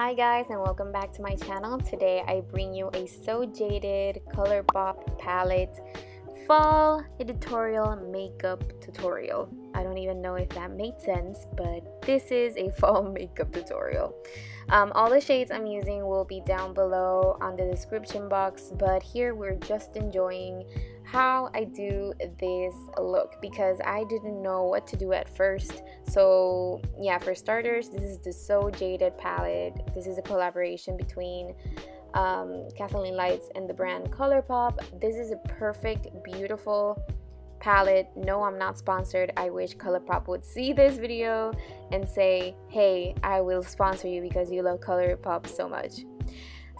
Hi guys and welcome back to my channel. Today I bring you a So Jaded ColourPop palette fall editorial makeup tutorial. I don't even know if that made sense, but this is a fall makeup tutorial. Um, all the shades I'm using will be down below on the description box, but here we're just enjoying how I do this look because I didn't know what to do at first. So yeah, for starters, this is the So Jaded palette. This is a collaboration between um, Kathleen Lights and the brand ColourPop. This is a perfect, beautiful palette. No, I'm not sponsored. I wish ColourPop would see this video and say, hey, I will sponsor you because you love ColourPop so much.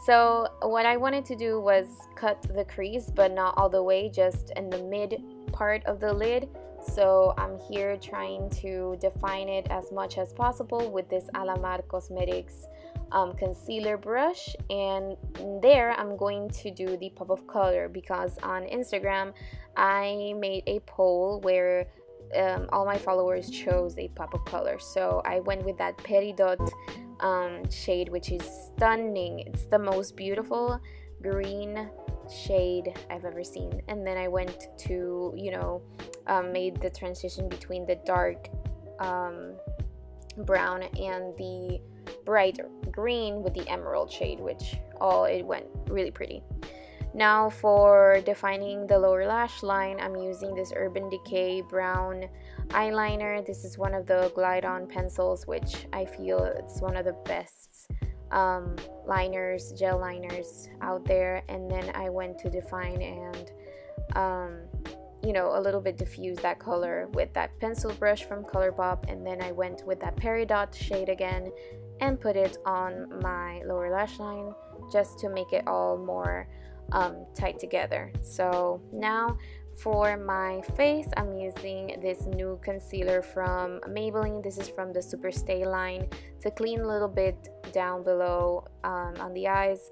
So what I wanted to do was cut the crease, but not all the way, just in the mid part of the lid. So I'm here trying to define it as much as possible with this Alamar Cosmetics um, concealer brush and there I'm going to do the pop of color because on Instagram I made a poll where um, all my followers chose a pop of color so I went with that Peridot um, shade which is stunning. It's the most beautiful green shade I've ever seen. And then I went to you know um, made the transition between the dark um, brown and the bright green with the emerald shade which all it went really pretty now for defining the lower lash line I'm using this Urban Decay brown eyeliner. This is one of the glide on pencils which I feel it's one of the best um, liners gel liners out there. And then I went to define and um, you know, a little bit diffuse that color with that pencil brush from ColourPop. And then I went with that Peridot shade again and put it on my lower lash line just to make it all more um, tight together. So now for my face, I'm using this new concealer from Maybelline. This is from the Super Stay line to clean a little bit down below um, on the eyes.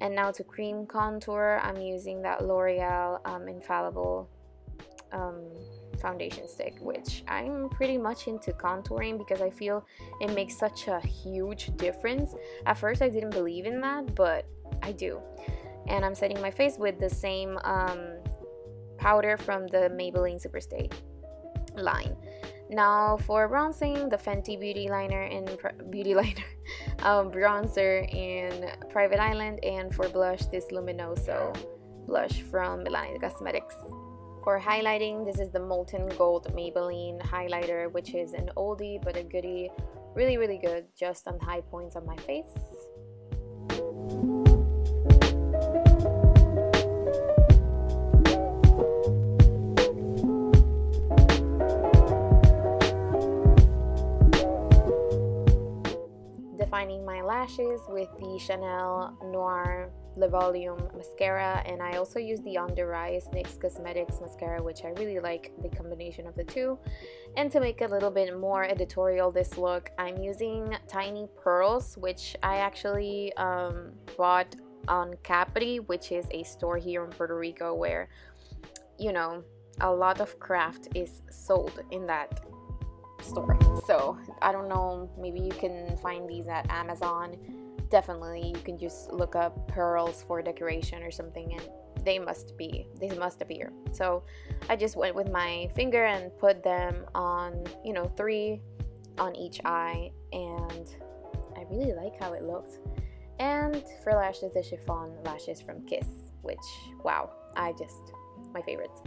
And now to cream contour, I'm using that L'Oreal um, Infallible um, foundation stick which I'm pretty much into contouring because I feel it makes such a huge difference at first I didn't believe in that but I do and I'm setting my face with the same um, powder from the Maybelline Superstay line now for bronzing the Fenty beauty liner and beauty liner um, bronzer in Private Island and for blush this Luminoso blush from Milani Cosmetics for highlighting, this is the Molten Gold Maybelline highlighter, which is an oldie but a goodie. Really, really good, just on high points on my face. Lashes with the Chanel Noir Le Volume mascara and I also use the On The Rise NYX Cosmetics mascara which I really like the combination of the two. And to make a little bit more editorial this look I'm using Tiny Pearls which I actually um, bought on Capri which is a store here in Puerto Rico where you know a lot of craft is sold in that store. So I don't know maybe you can find these at Amazon. Definitely you can just look up pearls for decoration or something and they must be they must appear. So i just went with my finger and put them on you know three on each eye and i really like how it looks and for lashes the chiffon lashes from kiss which wow i just my favorites.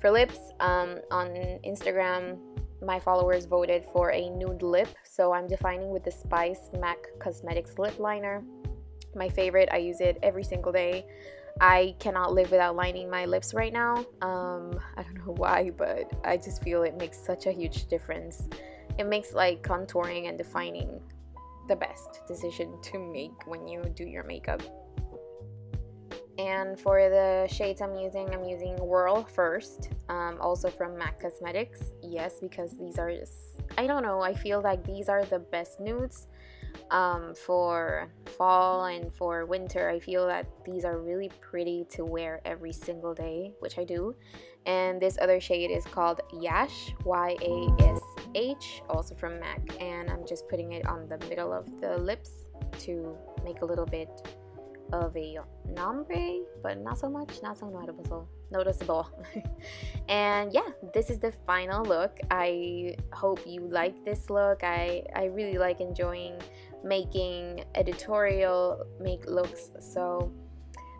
For lips um, on instagram my followers voted for a nude lip, so I'm defining with the Spice MAC Cosmetics lip liner. My favorite, I use it every single day. I cannot live without lining my lips right now. Um, I don't know why, but I just feel it makes such a huge difference. It makes like contouring and defining the best decision to make when you do your makeup. And for the shades I'm using, I'm using Whirl first, um, also from MAC Cosmetics. Yes, because these are just, I don't know, I feel like these are the best nudes um, for fall and for winter. I feel that these are really pretty to wear every single day, which I do. And this other shade is called Yash, Y-A-S-H, also from MAC. And I'm just putting it on the middle of the lips to make a little bit of a nombre but not so much not so noticeable noticeable. And yeah this is the final look. I hope you like this look. I i really like enjoying making editorial make looks so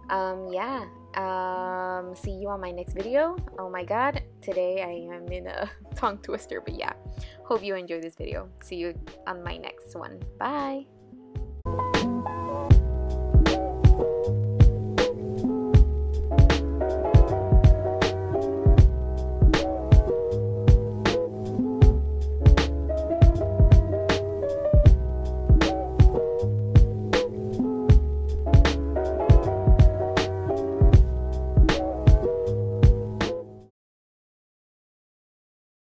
um yeah um see you on my next video. Oh my god today i am in a tongue twister but yeah hope you enjoy this video. See you on my next one. Bye